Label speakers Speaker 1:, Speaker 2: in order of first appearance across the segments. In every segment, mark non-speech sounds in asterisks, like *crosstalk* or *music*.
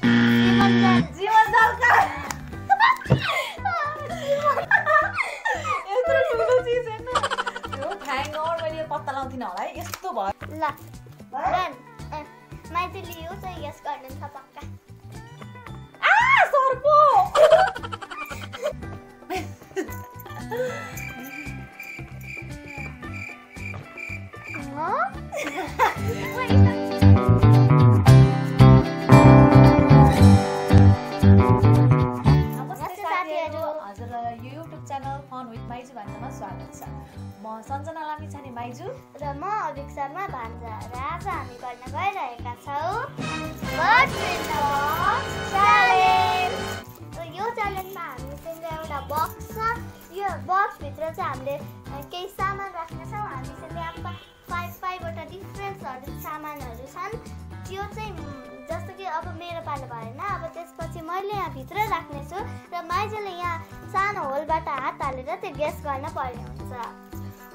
Speaker 1: *laughs* यो thank God मैले यो पत्ता लाउँथिनँ होला है यस्तो भयो।
Speaker 2: ल माइतीले यो चाहिँ यस गर्नुहुन्छ पक्का।
Speaker 1: आ च्यानल फन विथ माइजु भान्जामा स्वागत छ। म सञ्जना लामी छाने माइजु।
Speaker 2: र म अभिक शर्मा भान्जा र आज हामी गर्न गइरहेका छौँ। यो च्यालेन्जमा हामीसँग एउटा बक्स छ। यो बक्सभित्र चाहिँ हामीले केही सामान राख्नेछौँ हामीसँग यहाँ फाइभ फाइभवटा डिफ्रेन्टहरू सामानहरू छन्। त्यो चाहिँ अब मेरो पालो भएन अब त्यसपछि मैले यहाँ भित्र राख्नेछु र माइजूले यहाँ सानो होलबाट हात हालेर त्यो गेस गर्न पर्ने हुन्छ।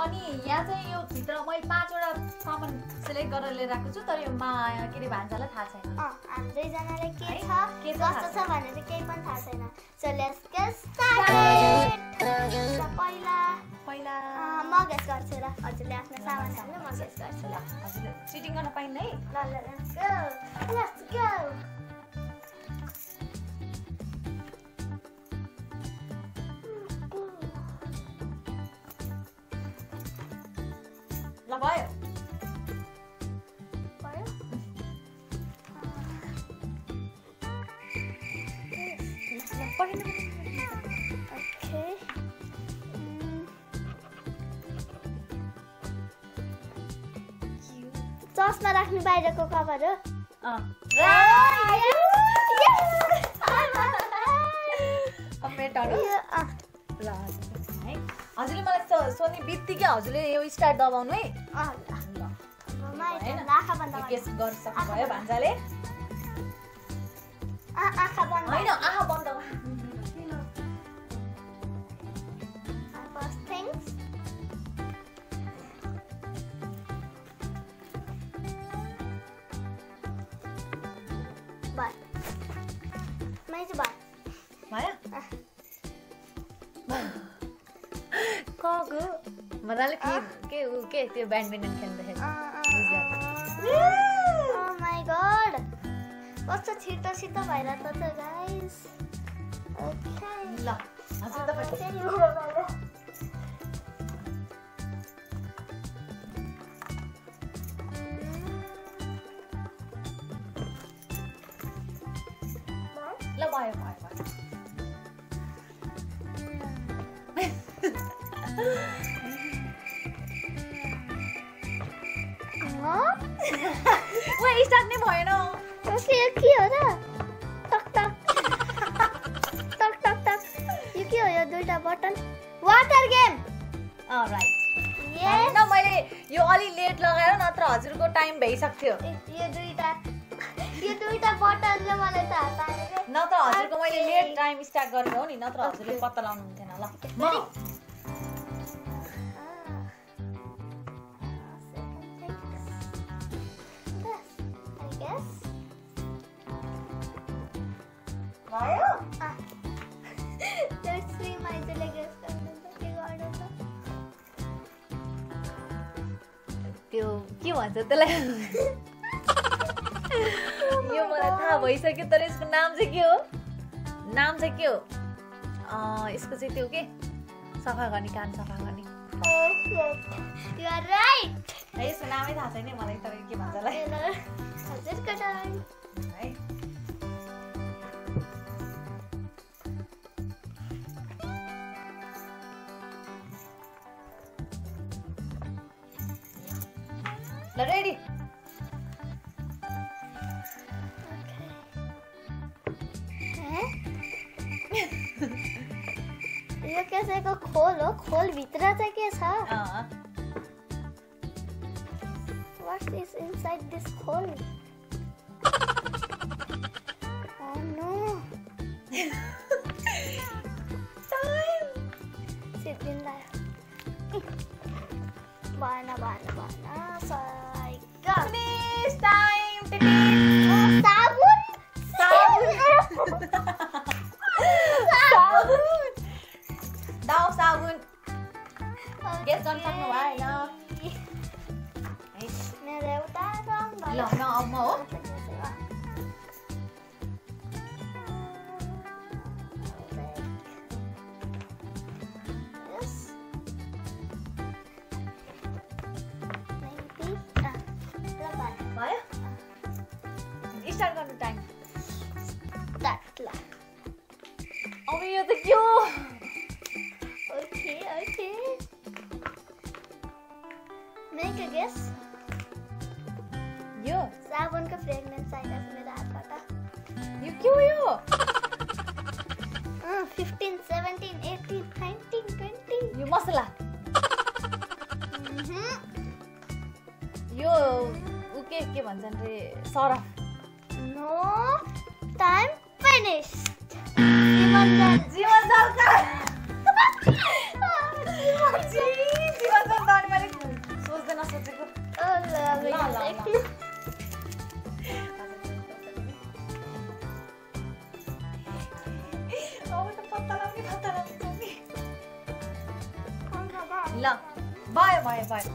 Speaker 1: अनि यहाँ चाहिँ यो भित्र मैले पाँचवटा सामान सिलेक्ट गरेर लिएर आएको छु तर यो मा के अरे भान्जालाई थाहा छैन।
Speaker 2: हामी दुईजनालाई के? छ
Speaker 1: के
Speaker 2: कस्तो छ भनेर केही पनि थाहा छैन। पहिला अँ, म गेस गर्छु र हजुरले आफ्नो सामान हाल्नु म गेस गर्छु
Speaker 1: ल हजुरले चिटिङ गर्न पाइन्न है
Speaker 2: ल ल लेट्स गो
Speaker 1: ल भयो
Speaker 2: चस्मा राख्नु बाहिरको कभर हो।
Speaker 1: हजुरले मलाई सोध्ने बित्तिकै हजुरले यो स्टार्ट दबाउनु है।
Speaker 2: अँ, ल।
Speaker 1: ल।
Speaker 2: अब माइक
Speaker 1: होइन?
Speaker 2: आँखा बन्द। Bye. मैले बाई
Speaker 1: भयो कगो मजाले के के ऊ के त्यो ब्याडमिन्टन खेल्दाखेरि
Speaker 2: Oh my god. कस्तो छिटो छिटो भइरहेको छ गाइस ओके
Speaker 1: ल हजुर तपाईँ स्टार्ट नै भएन
Speaker 2: यो के हो र टक टक टक टक टक यो के हो यो दुईटा button water game
Speaker 1: right
Speaker 2: yes
Speaker 1: न मैले यो अलि लेट लगाएर नत्र हजुरको टाइम भइसक्थ्यो
Speaker 2: यो दुईटा यो दुईटा बटनले मलाई थाहा पारेको
Speaker 1: नत्र हजुरको मैले लेट टाइम स्टार्ट गरेको हो नि नत्र हजुरले पत्ता लाउनु हुन्थेन ल म भयो त्यो के भन्छ त्यसलाई यो मलाई थाहा भइसक्यो तर यसको नाम चाहिँ के हो नाम चाहिँ के हो यसको चाहिँ त्यो के सफा गर्ने कान सफा गर्ने यसको नामै थाहा छैन मलाई तर के भन्छ होला *laughs* है ल रेडी
Speaker 2: यो कसैको खोल हो खोल भित्र चाहिँ के छ
Speaker 1: अँ,
Speaker 2: What is Oh, no. *laughs* Time. Sit
Speaker 1: din tayo. *laughs* Bana, bana, bana.
Speaker 2: Sa... Please. Make a guess.
Speaker 1: यो
Speaker 2: साबुनको फ्रेग्रेन्स आइरहेको मेरो हातबाट
Speaker 1: यो के हो यो
Speaker 2: fifteen seventeen eighteen nineteen twenty
Speaker 1: यो मसला यो ऊ के के भन्छन् रे सरफ
Speaker 2: नो टाइम फिनिस जीवन
Speaker 1: जीवन सरकार ल, ल, ल। ल भयो भयो भयो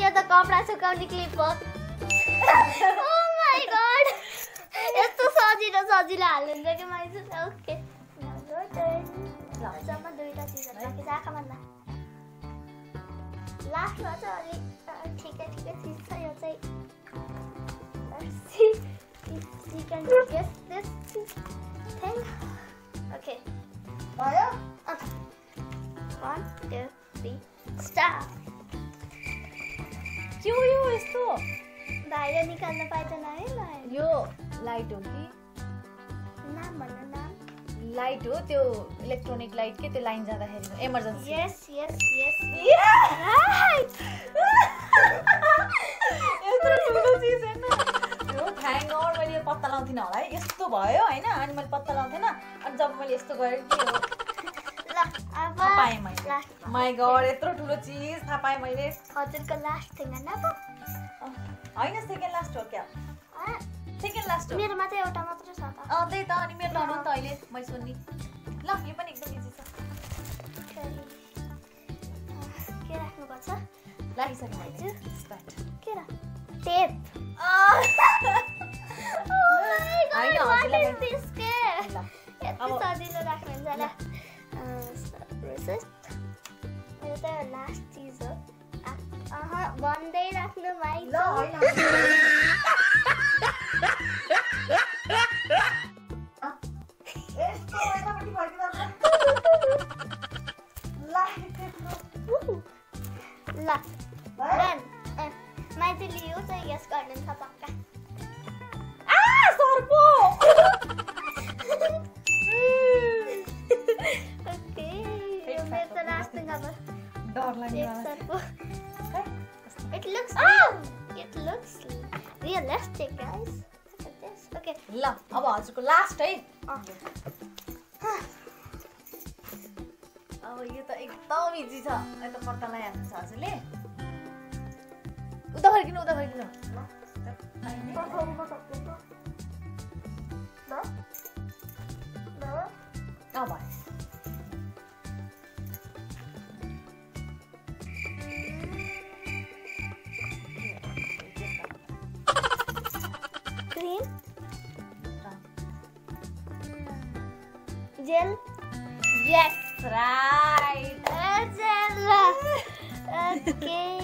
Speaker 2: यो त कपडा सुकाउने क्लिप हो Oh! यस्तो सजिलो सजिलो हाल्नुहुन्छ कि मैले ओके बाँकी छ भन्दा लास्टमा चाहिँ अलिक अ, ठिकै ठिकै चिज छ यो Let's see if we can guess this thing. Okay.
Speaker 1: भयो
Speaker 2: One, two, three, start.
Speaker 1: के हो यो यस्तो
Speaker 2: बाहिर निकाल्न पाइँदैन है ल
Speaker 1: यो लाइट हो कि?
Speaker 2: नाम भन्नु नाम।
Speaker 1: लाइट हो त्यो इलेक्ट्रोनिक लाइट के त्यो लाइन जाँदाखेरि इमर्जेन्सी
Speaker 2: यस यस यस
Speaker 1: भयो होइन? अनि मैले पत्ता लाउँथेन अनि जब मैले यस्तो गरेँ पाएँ मैले। माई गड यत्रो ठुलो चिज थाहा पाएँ मैले।
Speaker 2: हजुरको लास्ट थिङ होइन
Speaker 1: सेकेन्ड लास्ट हो क्या? सेकेन्ड लास्ट हो।
Speaker 2: मेरोमा एउटा मात्रै छ त।
Speaker 1: अँ त्यही त अनि मेरो टर्न हो नि त अहिले मैले सुन्ने ल यो पनि एकदम इजी छ।
Speaker 2: के राख्नुपर्छ?
Speaker 1: स्टार्ट
Speaker 2: के राख टेप *laughs* मेरो त लास्ट चिज हो भन्दै राख्नु भाइ
Speaker 1: ल
Speaker 2: माइतीले यो चाहिँ यस गर्नुहुन्छ
Speaker 1: खै,
Speaker 2: It looks it looks realistic, guys. Look at this. Okay.
Speaker 1: ल अब हजुरको लास्ट है। अब यो त एकदम इजी छ। यता पत्ता लगाइहाल्नु छ हजुरले उता फर्किनु उता फर्किनु
Speaker 2: Gel. Yes.
Speaker 1: Right
Speaker 2: Uh, gel. Okay.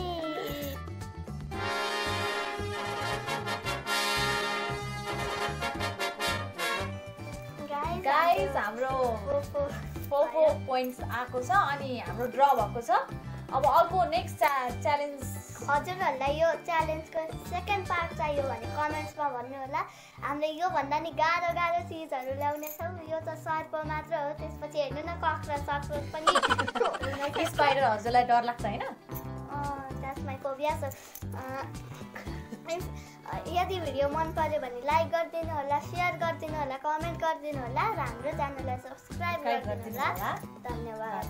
Speaker 2: Guys.
Speaker 1: Guys हाम्रो. फोर फोर पोइन्ट्स आएको छ अनि हाम्रो ड्र भएको छ अब अर्को नेक्स्ट च्यालेन्ज
Speaker 2: हजुरहरूलाई यो च्यालेन्जको सेकेन्ड पार्ट चाहियो भने कमेन्ट्समा भन्नु होला। हामीले योभन्दा नि गाह्रो गाह्रो चिजहरू ल्याउनेछौँ यो त सर्प मात्र हो त्यसपछि हेर्नु न कक्रोच सक्रोच पनि। *laughs*
Speaker 1: स्पाइडर हजुरलाई डर लाग्छ होइन?
Speaker 2: यदि भिडियो मन पर्यो भने लाइक गरिदिनु होला सेयर गरिदिनु होला कमेन्ट गरिदिनु होला र हाम्रो च्यानललाई सब्सक्राइब गरिदिनु होला। धन्यवाद!